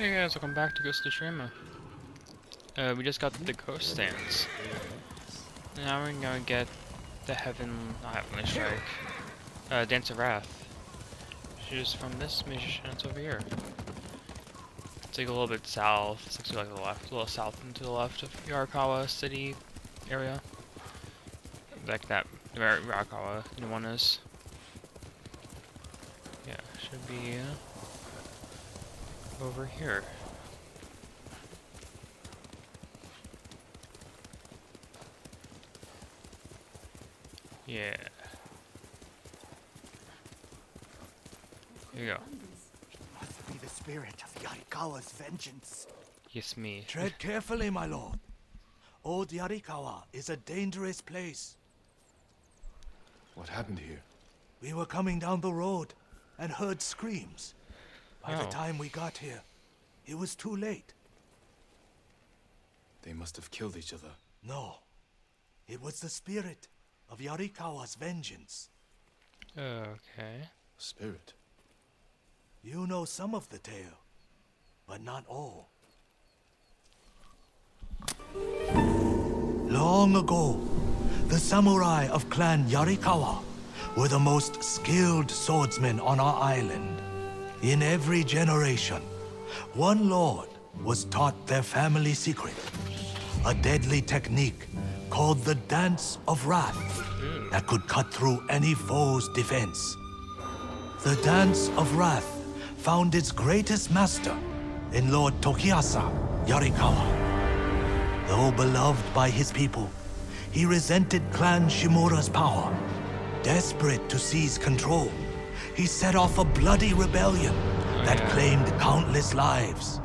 Hey guys, welcome back to Ghost of Tsushima. Uh, we just got the ghost dance. Now we're gonna get the heaven, not heavenly strike, uh, dance of wrath. She's from this mission. It's over here. It's like a little bit south. It's actually like the left, a little south and to the left of Yarikawa City area. Like that, where Yarikawa new one is. Yeah, should be. Uh, over here. Yeah. Here you go. Must be the spirit of Yarikawa's vengeance. Yes, me. Tread carefully, my lord. Old Yarikawa is a dangerous place. What happened here? We were coming down the road and heard screams. By the Oh. time we got here, it was too late. They must have killed each other. No, it was the spirit of Yarikawa's vengeance. Okay. Spirit. You know some of the tale, but not all. Long ago, the samurai of Clan Yarikawa were the most skilled swordsmen on our island. In every generation, one lord was taught their family secret, a deadly technique called the Dance of Wrath that could cut through any foe's defense. The Dance of Wrath found its greatest master in Lord Tokiyasa Yarikawa. Though beloved by his people, he resented Clan Shimura's power. Desperate to seize control, he set off a bloody rebellion oh, that claimed countless lives.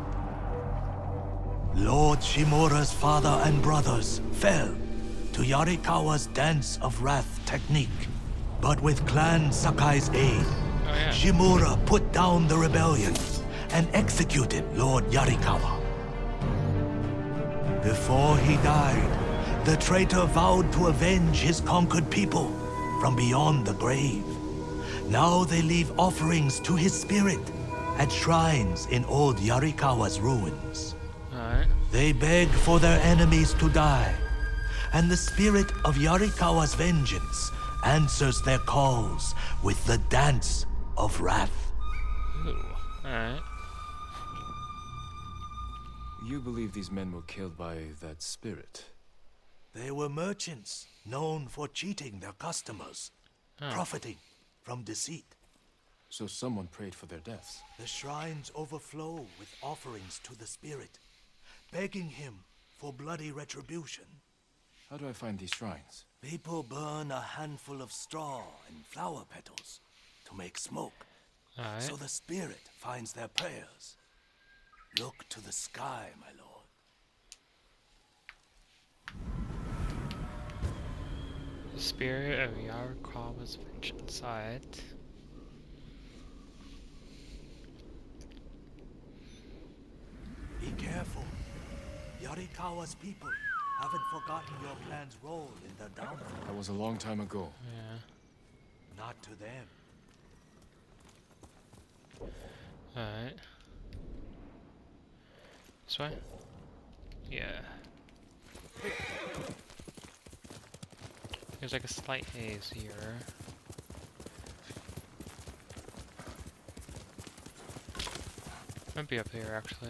Lord Shimura's father and brothers fell to Yarikawa's Dance of Wrath technique. But with Clan Sakai's aid, Oh yeah. Shimura put down the rebellion and executed Lord Yarikawa. Before he died, the traitor vowed to avenge his conquered people from beyond the grave. Now they leave offerings to his spirit at shrines in old Yarikawa's ruins. Alright. They beg for their enemies to die, and the spirit of Yarikawa's vengeance answers their calls with the Dance of Wrath. Ooh. Alright. You believe these men were killed by that spirit? They were merchants known for cheating their customers, Oh. profiting from deceit. So someone prayed for their deaths. The shrines overflow with offerings to the spirit, begging him for bloody retribution. How do I find these shrines? People burn a handful of straw and flower petals to make smoke. Alright. So the spirit finds their prayers. Look to the sky, my lord. The spirit of Yarikawa's vengeance. Alright. Be careful. Yarikawa's people haven't forgotten your plan's role in their downfall. That was a long time ago. Yeah. Not to them. Alright. This way? Yeah. There's like a slight haze here. Might be up here actually.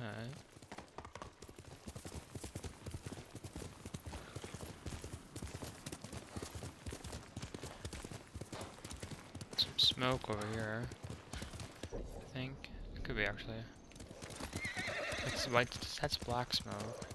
Alright. Some smoke over here. I think. Could be actually. That's white that's black smoke.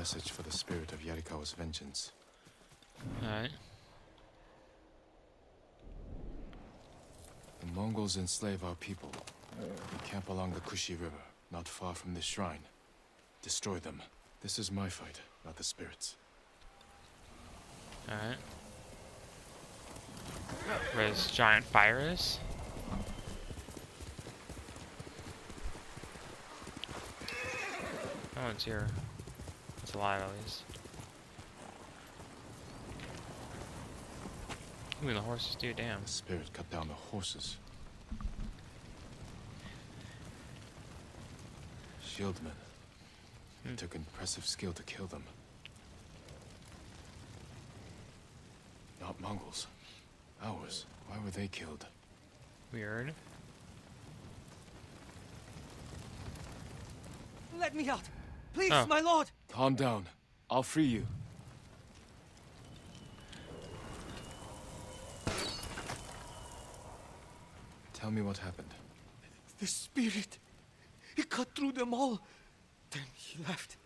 message for the spirit of Yarikawa's vengeance. Alright. The Mongols enslave our people. We camp along the Kushi River, not far from this shrine. Destroy them. This is my fight, not the spirits. Alright. Where this giant fire is? Oh, it's here. It's alive at least. Ooh, the horses do, damn. The spirit cut down the horses. Shieldmen. Hmm. It took impressive skill to kill them. Not Mongols. Ours. Why were they killed? Weird. Let me out! Please, Oh. my lord! Calm down. I'll free you. Tell me what happened. The spirit! He cut through them all! Then he left.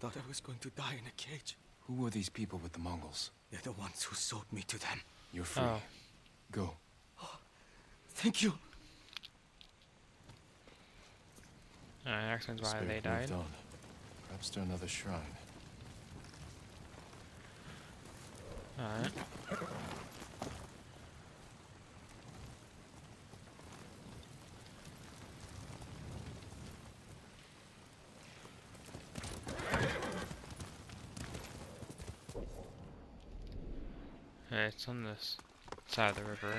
Thought I was going to die in a cage. Who were these people with the Mongols? They're the ones who sold me to them. You're free. Oh. Go. Oh, thank you. Alright, that explains The why they died. moved on. Perhaps to another shrine. Alright. Yeah, it's on this side of the river.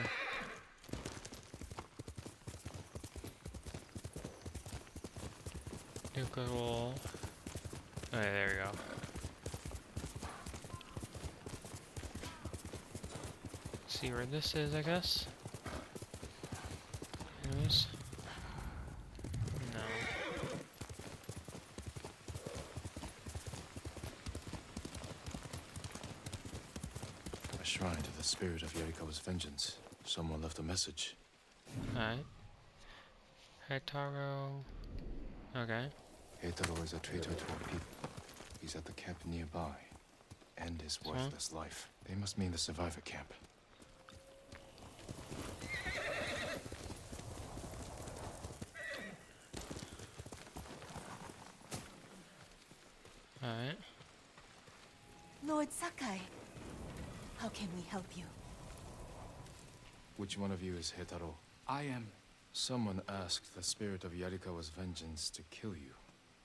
Nuka roll. Oh, yeah, there we go. See where this is, I guess. Anyways. No. A shrine to the spirit of Yarikawa's vengeance. Someone left a message. Alright. Heitaro. Okay. Heitaro is a traitor to our people. He's at the camp nearby. End his So? worthless life. They must mean the survivor camp. Alright. Lord Sakai, how can we help you? Which one of you is Heitaro? I am. Someone asked the spirit of Yarikawa's vengeance to kill you.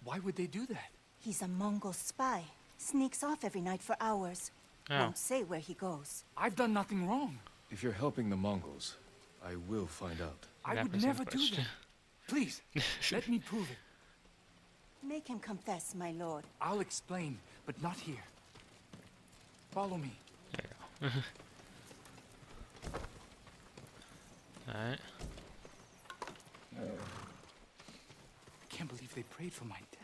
Why would they do that? He's a Mongol spy. Sneaks off every night for hours. Oh. Won't say where he goes. I've done nothing wrong. If you're helping the Mongols, I will find out. I That would never do that. Please, let me prove it. Make him confess, my lord. I'll explain, but not here. Follow me. There you go. Alright. I can't believe they prayed for my death.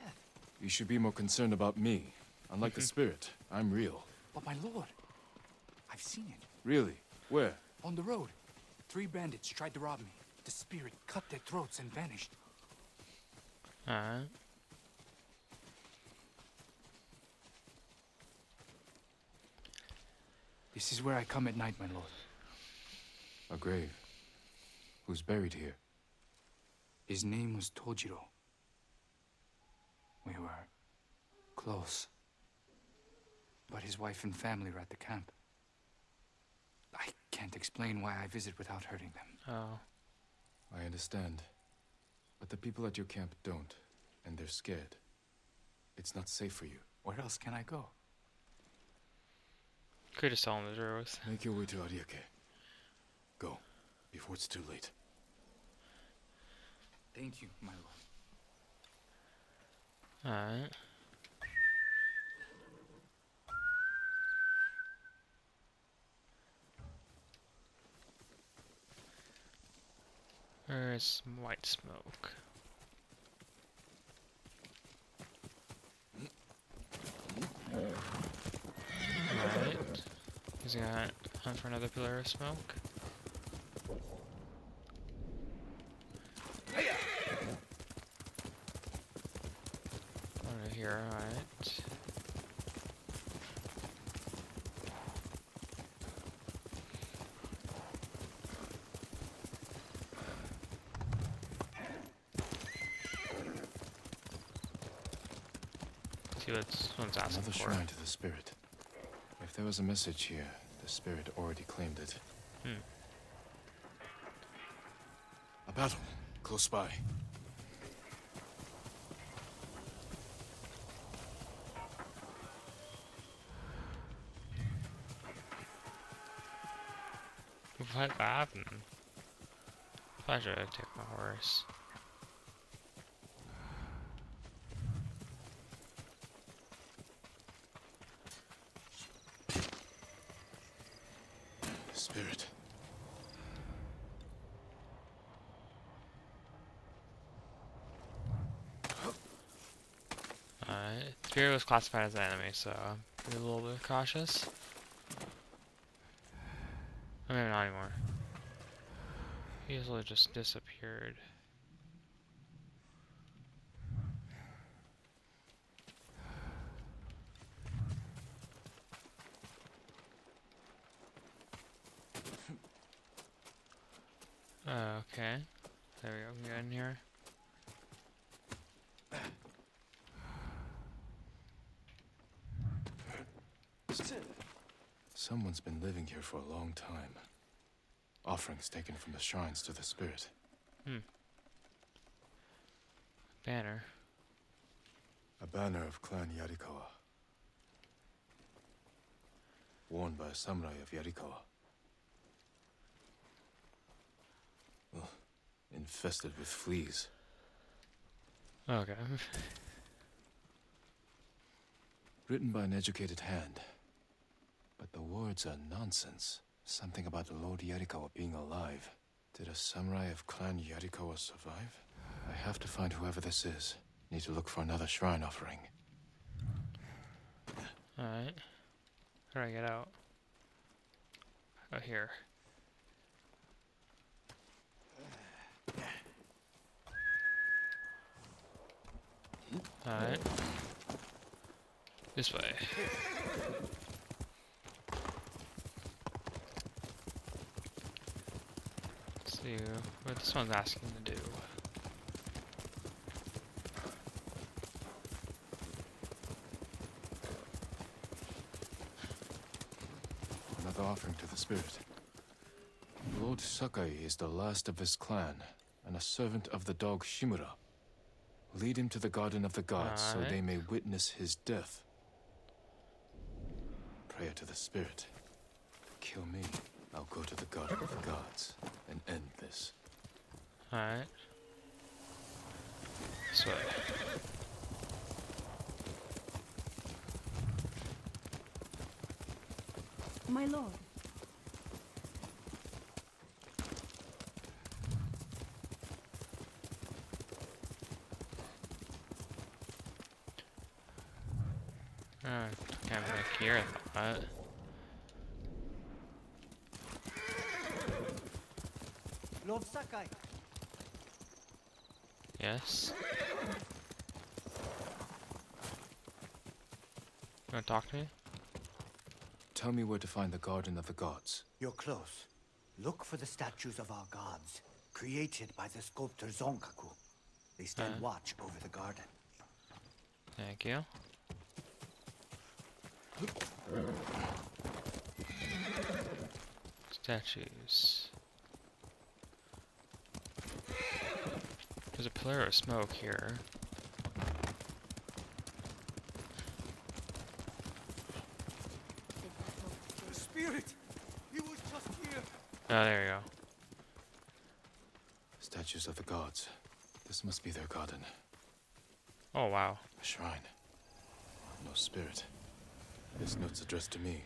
You should be more concerned about me. Unlike the mhm. spirit, I'm real. But my lord, I've seen it. Really? Where? On the road. Three bandits tried to rob me. The spirit cut their throats and vanished. Alright. This is where I come at night, my lord. A grave. Who's buried here? His name was Tojiro. We were close. But his wife and family were at the camp. I can't explain why I visit without hurting them. Oh. I understand. But the people at your camp don't, and they're scared. It's not safe for you. Where else can I go? Could have stolen the truth. Make your way to Ariake. Go, before it's too late. Thank you, my lord. Alright. Where's white smoke? Alright. He's gonna hunt for another pillar of smoke. Over here, alright. See what asking Another shrine to the spirit. If there was a message here, the spirit already claimed it. Hmm. A battle, close by. What happened? Should have taken my horse. Spirit. Alright. Spirit was classified as an enemy, so I'm a little bit cautious. I mean, not anymore. He easily just disappeared. Uh, okay. There we go. We got in here. Someone's been living here for a long time. Offerings taken from the shrines to the spirit. Hmm. Banner. A banner of Clan Yarikawa. Worn by a samurai of Yarikawa. Infested with fleas. Okay. Written by an educated hand. But the words are nonsense. Something about the Lord Yarikawa being alive. Did a samurai of Clan Yarikawa survive? I have to find whoever this is. Need to look for another shrine offering. Alright. How do I get out? Oh, here. Alright. This way. Let's see what this one's asking to do. Another offering to the spirit. Lord Sakai is the last of his clan, and a servant of the dog Shimura. Lead him to the Garden of the Gods so they may witness his death. Prayer to the spirit. Kill me. I'll go to the Garden of the Gods and end this. Alright. This way. My lord. Oh, can't back here, I thought. Lord Sakai, Yes. You wanna talk to me? Tell me where to find the Garden of the Gods. you're close. Look for the statues of our gods, created by the sculptor Zonkaku. They stand Uh. watch over the garden. Thank you. Statues. There's a pillar of smoke here. The spirit! He was just here! Oh, there you go. Statues of the gods. This must be their garden. Oh, wow. A shrine. No spirit. This note's addressed to me.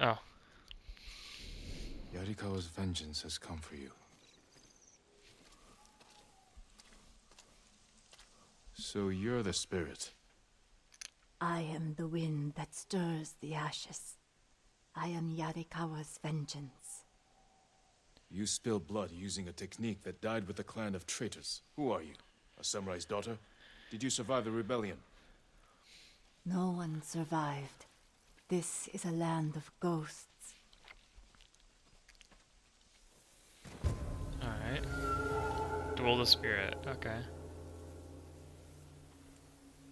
Oh, Yarikawa's vengeance has come for you. So you're the spirit. I am the wind that stirs the ashes. I am Yarikawa's vengeance. You spill blood using a technique that died with a clan of traitors. Who are you? A samurai's daughter? Did you survive the rebellion? No one survived. This is a land of ghosts. alright. Duel the spirit. Okay.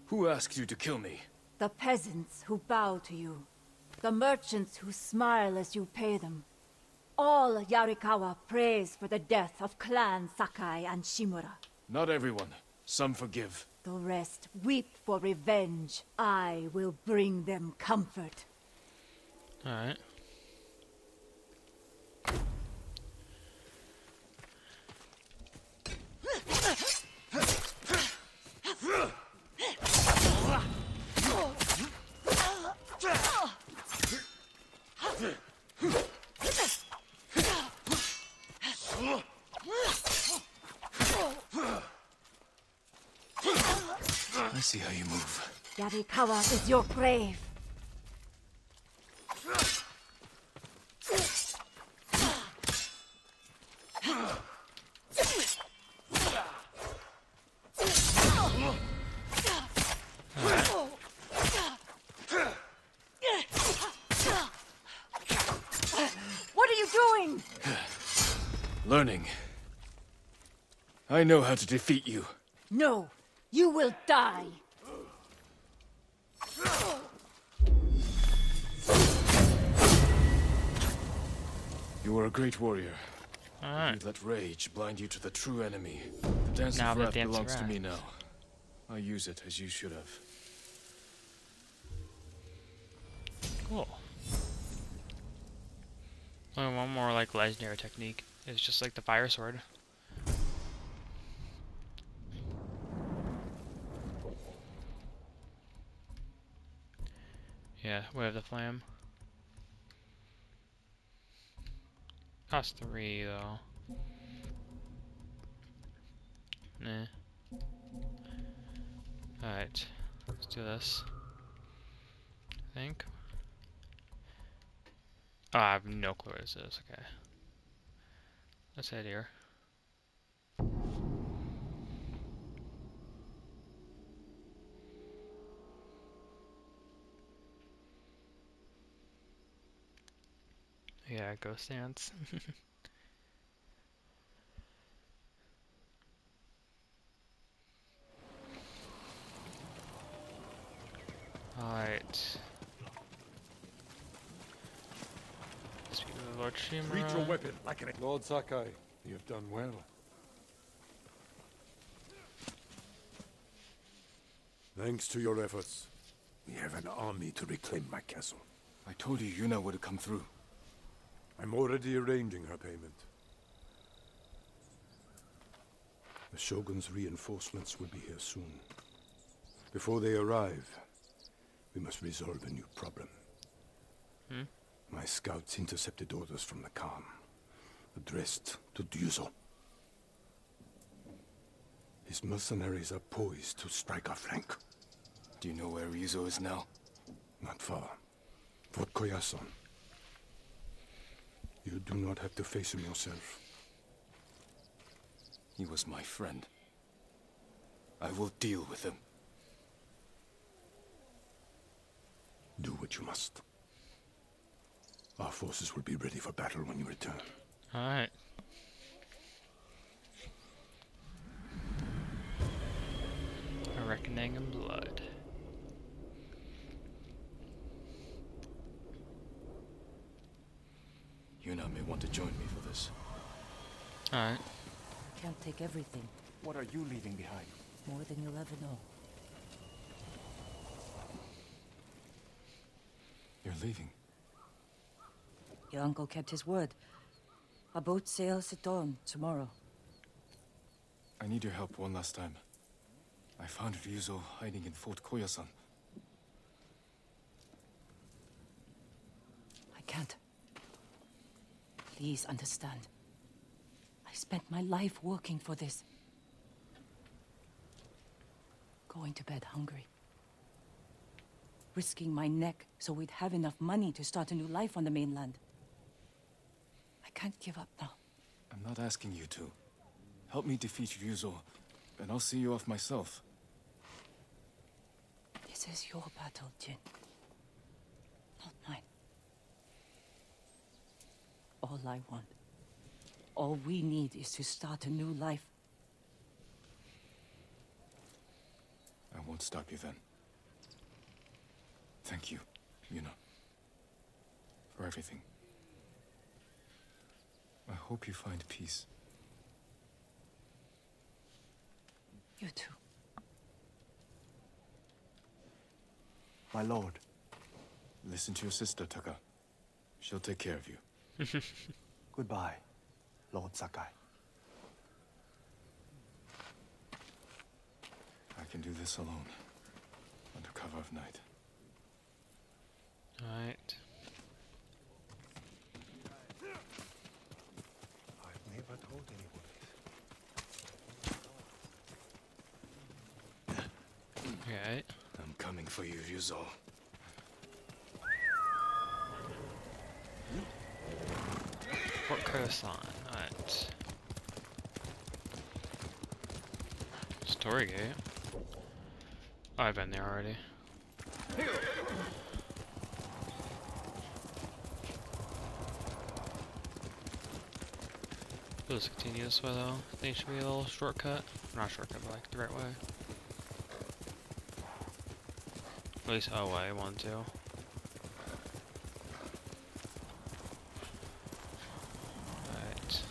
Who asked you to kill me? The peasants who bow to you. The merchants who smile as you pay them. All Yarikawa prays for the death of Clan Sakai and Shimura. Not everyone. Some forgive. The rest weep for revenge. I will bring them comfort. Alright. I see how you move. Yarikawa is your grave. What are you doing? Learning. I know how to defeat you. No, you will die. You are a great warrior. Alright. You let rage blind you to the true enemy. The Dance Now of Wrath belongs to me now. I use it as you should have. Cool. Only one more like legendary technique. It's just like the fire sword. Yeah, we have the flam. Cost three though. Nah. Alright. Let's do this. I think. Oh, I have no clue what this is. Okay. Let's head here. Yeah, ghost dance. Alright. Speak to the Lord Shimura. Reach your weapon like an... Lord Sakai, you have done well. Thanks to your efforts, we have an army to reclaim my castle. I told you Yuna would have come through. I'm already arranging her payment. The Shogun's reinforcements will be here soon. Before they arrive, we must resolve a new problem. Hmm? My scouts intercepted orders from the Khan, addressed to Ryuzo. His mercenaries are poised to strike our flank. Do you know where Ryuzo is now? Not far. Fort Koyasan. You do not have to face him yourself. He was my friend. I will deal with him. Do what you must. Our forces will be ready for battle when you return. Alright. A reckoning in blood. Yuna may want to join me for this. Alright. Can't take everything. What are you leaving behind? More than you'll ever know. You're leaving. Your uncle kept his word. Our boat sails at dawn tomorrow. I need your help one last time. I found Ryuzo hiding in Fort Koyasan. I can't. Please understand. I spent my life working for this. Going to bed hungry. Risking my neck so we'd have enough money to start a new life on the mainland. I can't give up now. I'm not asking you to. Help me defeat Ryuzo, and I'll see you off myself. This is your battle, Jin. Not mine. All I want, all we need is to start a new life. I won't stop you then. Thank you, Yuna. For everything. I hope you find peace. You too. My lord. Listen to your sister, Taka. She'll take care of you. Goodbye, Lord Sakai. I can do this alone. Under cover of night. Alright. I've never told anyone Okay. I'm coming for you, Ryuzo. Coastline. Alright. Story gate. Oh, I've been there already. Let's continue this way though. I think it should be a little shortcut. Not shortcut, but like the right way. At least, oh, I want to. Right.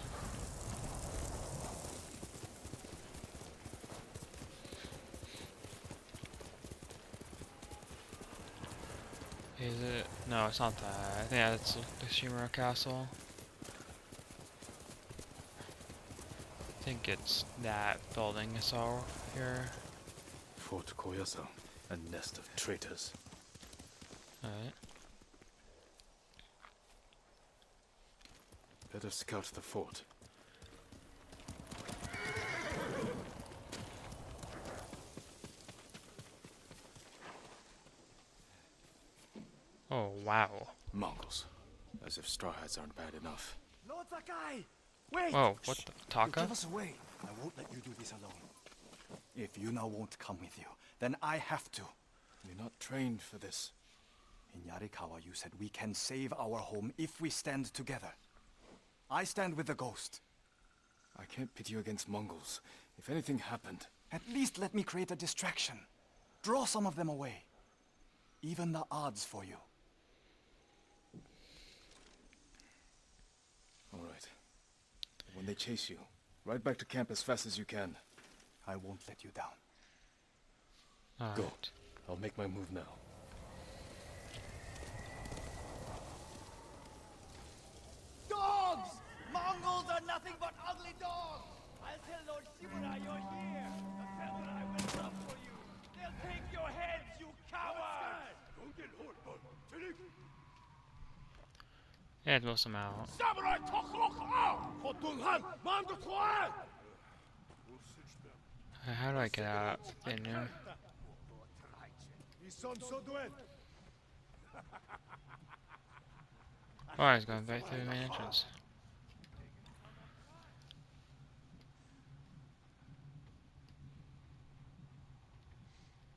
Is it? No, it's not that. I think that's the Shimura Castle. I think it's that building I saw here. Fort Koyasan, a nest of traitors. Alright. Better scout the fort. Oh, wow. Mongols. As if straw hats aren't bad enough. Lord Sakai! Wait! Whoa, what the? Taka? give us away. I won't let you do this alone. If Yuna won't come with you, then I have to. You're not trained for this. In Yarikawa, you said we can save our home if we stand together. I stand with the ghost. I can't pit you against Mongols. If anything happened, At least let me create a distraction. Draw some of them away. Even the odds for you. All right. When they chase you, ride back to camp as fast as you can. I won't let you down. Go. Alright. I'll make my move now. Dogs! Mongols are nothing but ugly dogs! I'll tell Lord Shimura you're here! The samurai will come for you! They'll take your heads, you cowards! Yeah, it blows them out. Samurai Tokrok out! Khotunghan! Mandutuan! How do I get out in here? Oh, I was going back through the main entrance.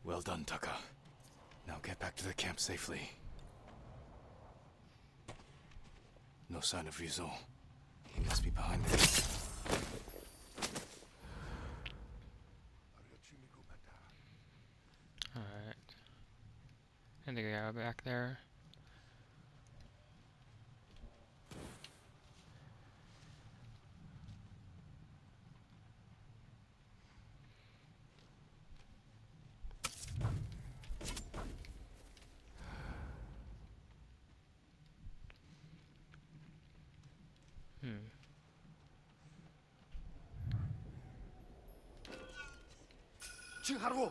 Well done, Taka. Now get back to the camp safely. No sign of Ryuzo. He must be behind this. Alright. And the guy back there. Hmm. Chiharu!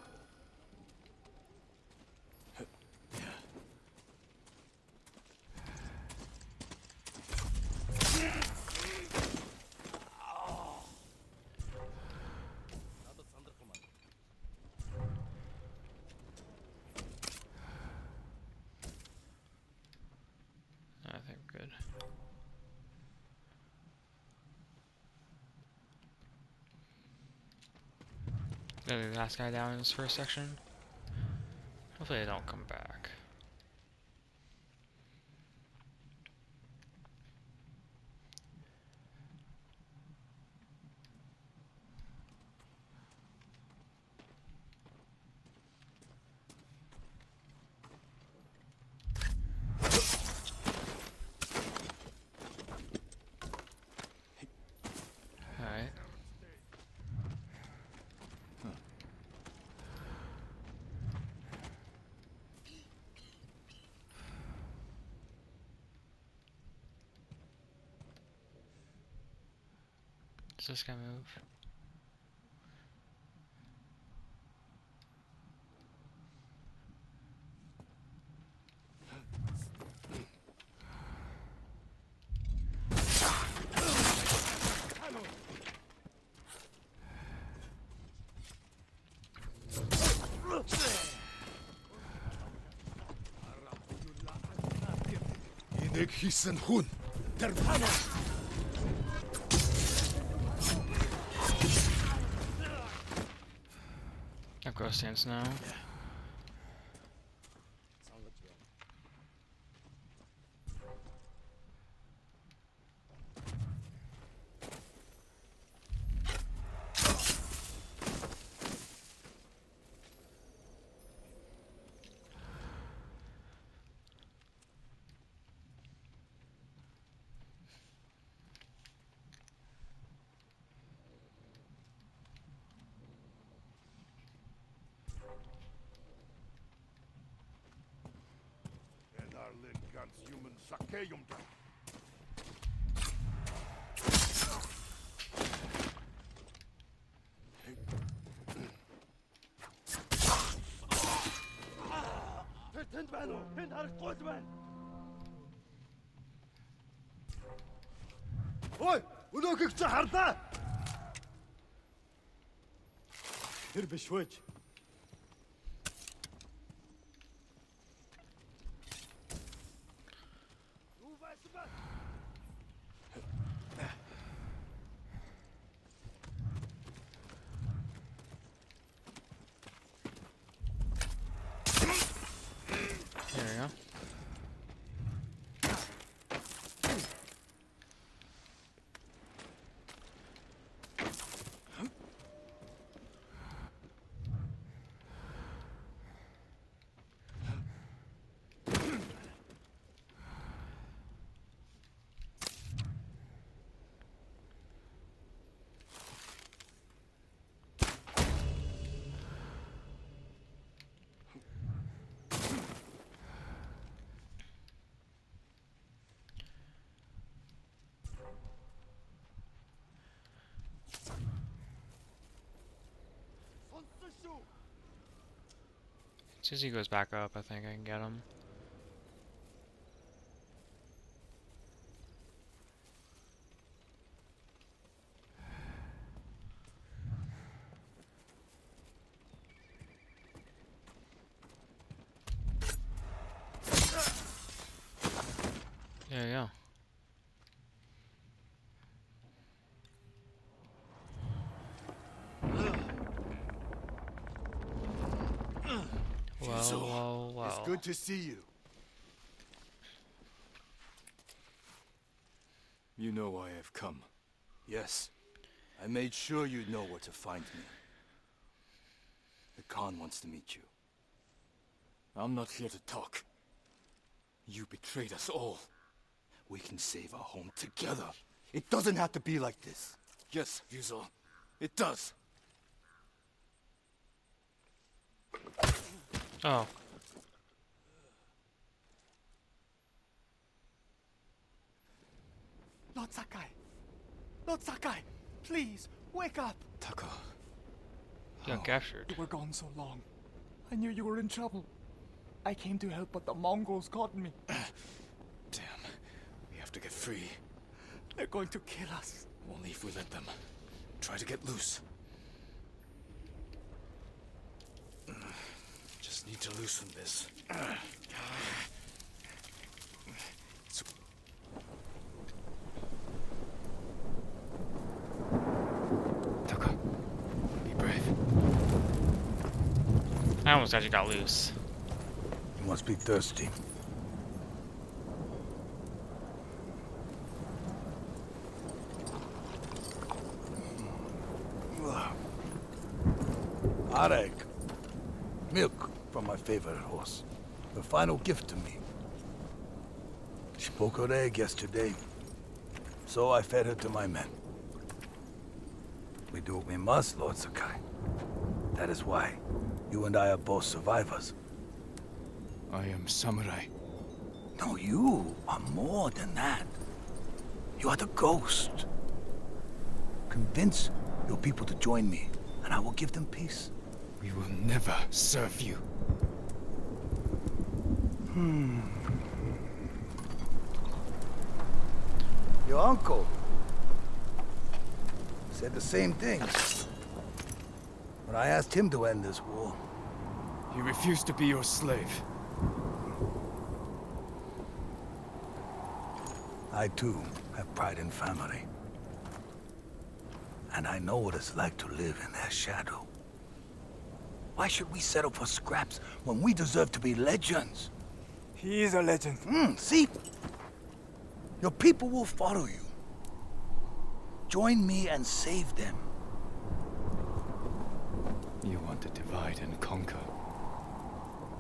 I think we're good. The last guy down in this first section. Hopefully they don't come back. Does this guy move? Hissen hun. Terpano. I'll go transhuman sakeumda. Тэр тэнд байна уу? Тэнд харагдгүй л байна. Ой, өнөөхийг чи харлаа. Тэр биш байж. As soon as he goes back up, I think I can get him. There you go. Well, well, well. It's good to see you. You know why I've come. Yes. I made sure you'd know where to find me. The Khan wants to meet you. I'm not here to talk. You betrayed us all. We can save our home together. It doesn't have to be like this. Yes, Fuso. It does. Oh, Lord Sakai Lord Sakai please wake up Taka. you got oh. captured. You were gone so long I knew you were in trouble I came to help but the Mongols caught me Damn. We have to get free. They're going to kill us Only if we let them. Try to get loose. Just need to loosen this. Taka, be brave. I almost actually got loose. You must be thirsty. Arek. Milk from my favorite horse. The final gift to me. She broke her egg yesterday. So I fed her to my men. We do what we must, Lord Sakai. That is why you and I are both survivors. I am samurai. No, you are more than that. You are the ghost. Convince your people to join me, and I will give them peace. We will never serve you. Hmm. Your uncle said the same thing. When I asked him to end this war. He refused to be your slave. I too have pride in family. And I know what it's like to live in their shadow. Why should we settle for scraps when we deserve to be legends? He is a legend. Mm, see? Your people will follow you. Join me and save them. You want to divide and conquer.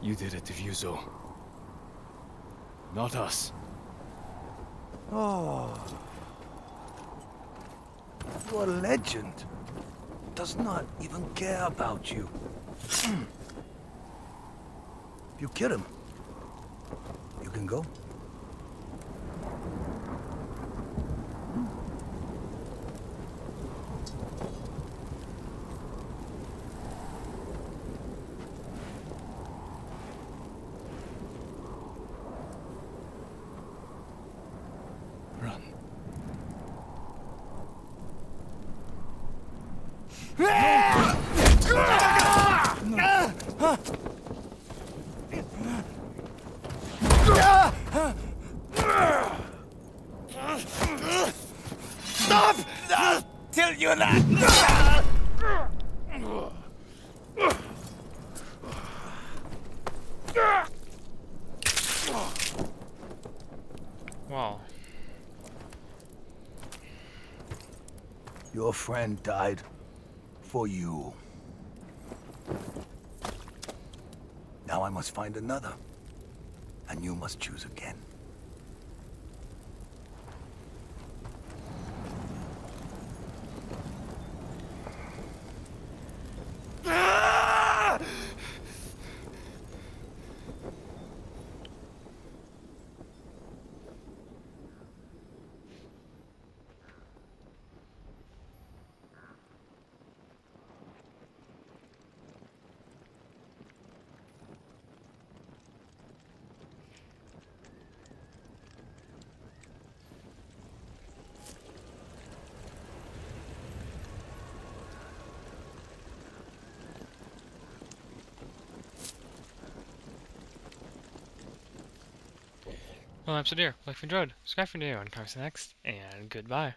You did it to Ryuzo. Not us. Oh. Your legend does not even care about you. Hmm. you kill him, you can go. Run. Stop! Tell you that! Wow. Your friend died for you. Now I must find another. And you must choose again. Well, I'm. Hope you enjoyed. Subscribe for new and comment next, and goodbye.